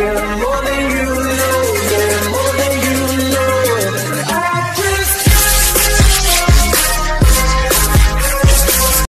you.